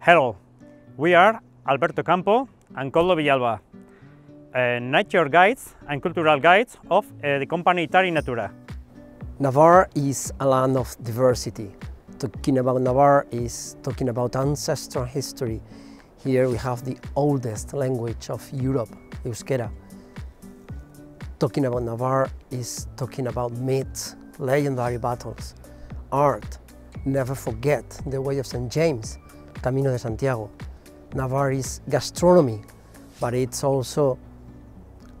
Hello, we are Alberto Campo and Koldo Villalba, uh, nature guides and cultural guides of uh, the company Itarinatura. Navarre is a land of diversity. Talking about Navarre is talking about ancestral history. Here we have the oldest language of Europe, Euskera. Talking about Navarre is talking about myths, legendary battles, art. Never forget the way of St. James, Camino de Santiago. Navarre is gastronomy, but it's also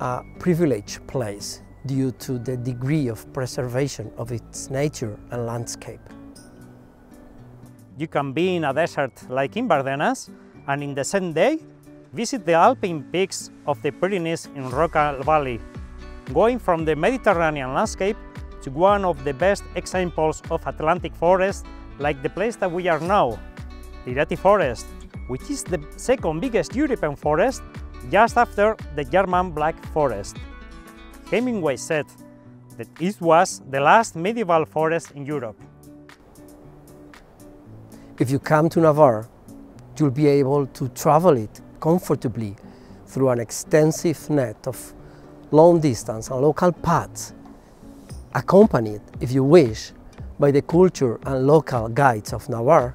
a privileged place due to the degree of preservation of its nature and landscape. You can be in a desert like in Bardenas and in the same day visit the alpine peaks of the Pyrenees in Roncal Valley, going from the Mediterranean landscape to one of the best examples of Atlantic forest like the place that we are now, the Irati Forest, which is the second biggest European forest just after the German Black Forest. Hemingway said that it was the last medieval forest in Europe. If you come to Navarre, you'll be able to travel it comfortably through an extensive net of long distance and local paths, accompanied, if you wish, by the culture and local guides of Navarre,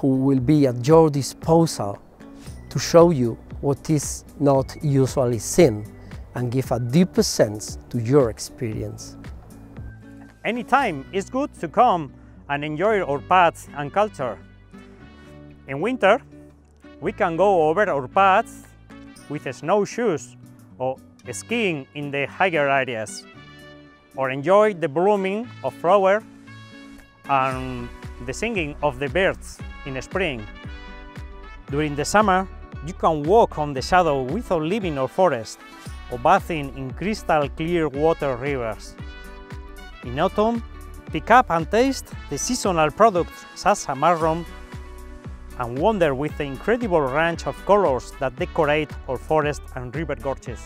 who will be at your disposal to show you what is not usually seen and give a deeper sense to your experience. Anytime it's good to come and enjoy our paths and culture. In winter, we can go over our paths with snowshoes or skiing in the higher areas, or enjoy the blooming of flowers and the singing of the birds in spring. During the summer, you can walk on the shadow without leaving our forest or bathing in crystal clear water rivers. In autumn, pick up and taste the seasonal products such as marron and wonder with the incredible range of colors that decorate our forest and river gorges.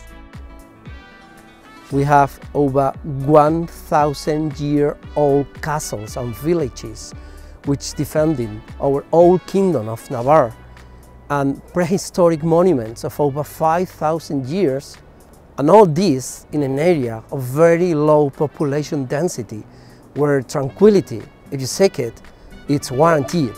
We have over 1,000 year old castles and villages which defending our old kingdom of Navarre and prehistoric monuments of over 5,000 years and all this in an area of very low population density where tranquility, if you seek it, it's guaranteed.